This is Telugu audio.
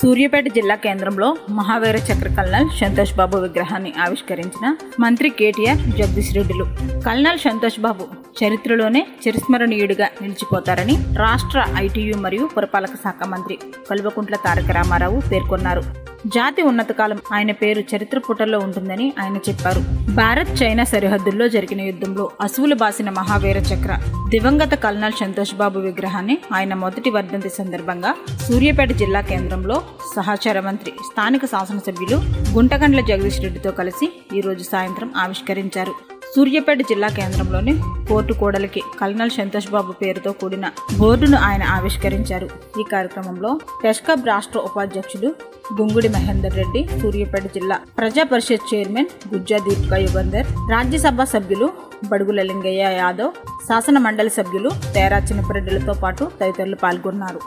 సూర్యాపేట జిల్లా కేంద్రంలో మహావీర చక్ర కల్నల్ సంతోష్ బాబు విగ్రహాన్ని ఆవిష్కరించిన మంత్రి కేటీఆర్ జగదీష్ రెడ్డిలు. కల్నల్ సంతోష్ బాబు చరిత్రలోనే చిరస్మరణీయుడిగా నిలిచిపోతారని రాష్ట్ర ఐటీయు మరియు పురపాలక శాఖ మంత్రి కల్వకుంట్ల తారక రామారావు పేర్కొన్నారు. జాతి ఉన్నతకాలం ఆయన పేరు చరిత్ర పుటల్లో ఉంటుందని ఆయన చెప్పారు. భారత్ చైనా సరిహద్దుల్లో జరిగిన యుద్ధంలో అసువులు బాసిన మహావీర చక్ర దివంగత కల్నల్ సంతోష్ బాబు విగ్రహాన్ని ఆయన మొదటి వర్ధంతి సందర్భంగా సూర్యాపేట జిల్లా కేంద్రంలో సహచార మంత్రి స్థానిక శాసనసభ్యులు గుంటగండ్ల జగదీష్ రెడ్డితో కలిసి ఈ రోజు సాయంత్రం ఆవిష్కరించారు. సూర్యాపేట జిల్లా కేంద్రంలోని కోర్టు కోడలికి కల్నల్ సంతోష్ బాబు పేరుతో కూడిన బోర్డును ఆయన ఆవిష్కరించారు. ఈ కార్యక్రమంలో టెస్కబ్ రాష్ట్ర ఉపాధ్యక్షుడు గుంగుడి మహేందర్ రెడ్డి సూర్యాపేట జిల్లా ప్రజా పరిషత్ చైర్మన్ గుజ్జా దీపికా యుగంధర్ రాజ్యసభ సభ్యులు బడుగుల లింగయ్య యాదవ్ శాసన మండలి సభ్యులు తేరా చిన్నపరెడ్డిలతో పాటు తదితరులు పాల్గొన్నారు.